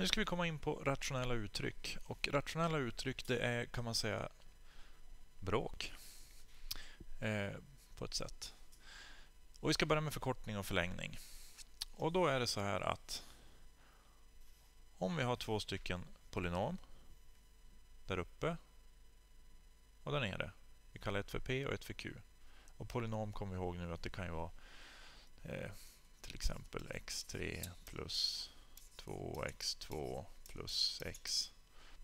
Nu ska vi komma in på rationella uttryck. Och rationella uttryck det är kan man säga bråk eh, på ett sätt. Och Vi ska börja med förkortning och förlängning. Och Då är det så här att om vi har två stycken polynom där uppe och där nere. Vi kallar ett för p och ett för q. Och Polynom kommer vi ihåg nu att det kan ju vara eh, till exempel x3 plus 2x2 plus x.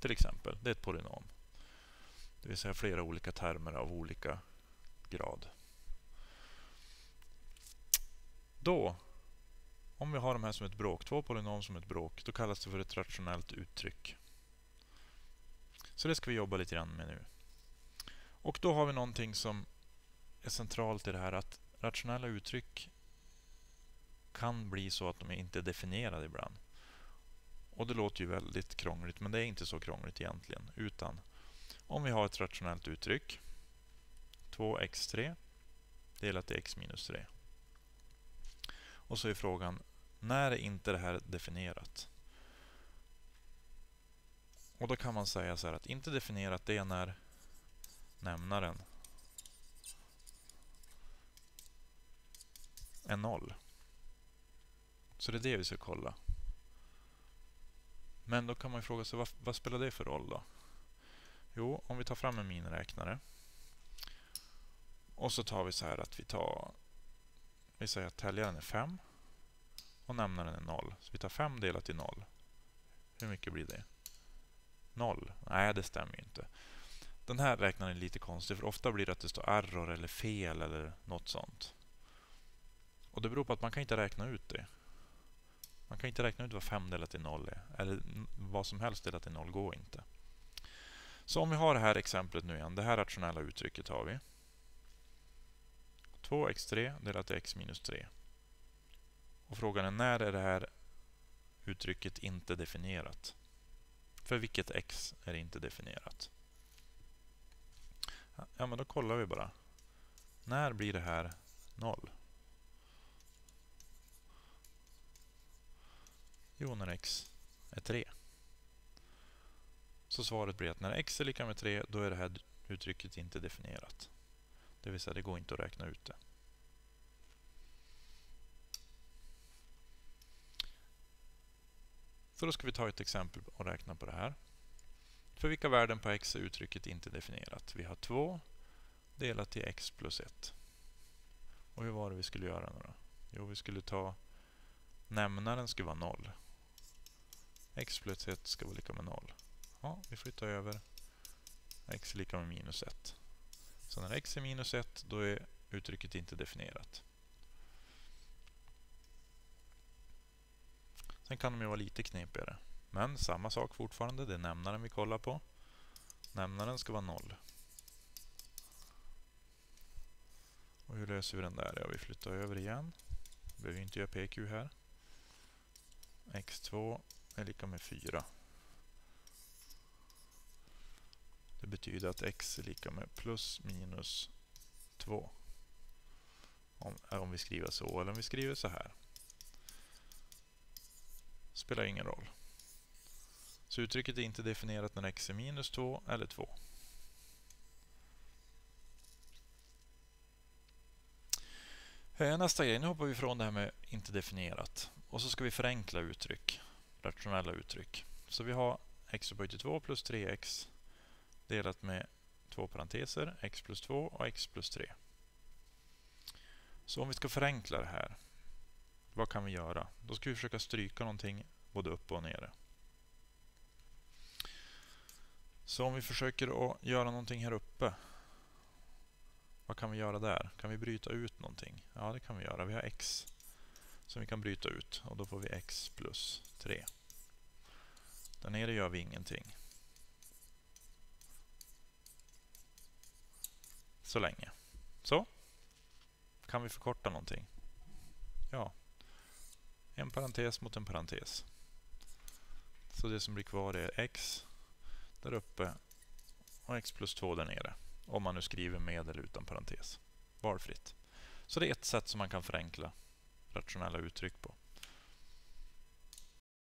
Till exempel. Det är ett polynom. Det vill säga flera olika termer av olika grad. Då, om vi har de här som ett bråk, två polynom som ett bråk, då kallas det för ett rationellt uttryck. Så det ska vi jobba lite grann med nu. Och då har vi någonting som är centralt i det här att rationella uttryck kan bli så att de inte är definierade ibland. Och Det låter ju väldigt krångligt, men det är inte så krångligt egentligen. Utan om vi har ett rationellt uttryck, 2x3 delat till x minus 3. Och så är frågan, när är inte det här definierat? Och Då kan man säga så här att inte definierat det är när nämnaren är noll. Så det är det vi ska kolla. Men då kan man fråga sig vad, vad spelar det för roll då? Jo, om vi tar fram en miniräknare. Och så tar vi så här att vi tar... Vi säger att täljaren är 5 och nämnaren är 0. Så vi tar 5 delat till 0. Hur mycket blir det? 0? Nej, det stämmer ju inte. Den här räknaren är lite konstig, för ofta blir det att det står error eller fel eller något sånt. Och Det beror på att man kan inte räkna ut det. Man kan inte räkna ut vad 5 delat till 0 är. Eller vad som helst delat till 0 går inte. Så om vi har det här exemplet nu igen. Det här rationella uttrycket har vi. 2x3 delat till x minus 3. Och frågan är när är det här uttrycket inte definierat? För vilket x är det inte definierat? Ja, men då kollar vi bara. När blir det här 0? Jo, när x är 3. Så svaret blir att när x är lika med 3, då är det här uttrycket inte definierat. Det vill säga, det går inte att räkna ut det. Så då ska vi ta ett exempel och räkna på det här. För vilka värden på x är uttrycket inte definierat? Vi har 2 delat till x plus 1. Och hur var det vi skulle göra nu då? Jo, vi skulle ta nämnaren skulle vara 0 x plus 1 ska vara lika med 0. Ja, vi flyttar över x är lika med minus 1. Så när x är minus 1, då är uttrycket inte definierat. Sen kan de ju vara lite knepigare. Men samma sak fortfarande, det är nämnaren vi kollar på. Nämnaren ska vara 0. Och hur löser vi den där? Ja, vi flyttar över igen. Behöver inte göra PQ här. x2 är lika med 4. Det betyder att x är lika med plus minus 2. Om, om vi skriver så eller om vi skriver så här. Spelar ingen roll. Så uttrycket är inte definierat när x är minus 2 eller 2. Nästa grej, nu hoppar vi ifrån det här med inte definierat. Och så ska vi förenkla uttryck rationella uttryck. Så vi har x upphöjt till 2 plus 3x delat med två parenteser, x plus 2 och x plus 3. Så om vi ska förenkla det här, vad kan vi göra? Då ska vi försöka stryka någonting både upp och nere. Så om vi försöker att göra någonting här uppe, vad kan vi göra där? Kan vi bryta ut någonting? Ja, det kan vi göra. Vi har x som vi kan bryta ut och då får vi x plus 3. Där nere gör vi ingenting. Så länge. Så. Kan vi förkorta någonting? Ja. En parentes mot en parentes. Så det som blir kvar är x där uppe och x plus 2 där nere. Om man nu skriver med eller utan parentes. Valfritt. Så det är ett sätt som man kan förenkla rationella uttryck på.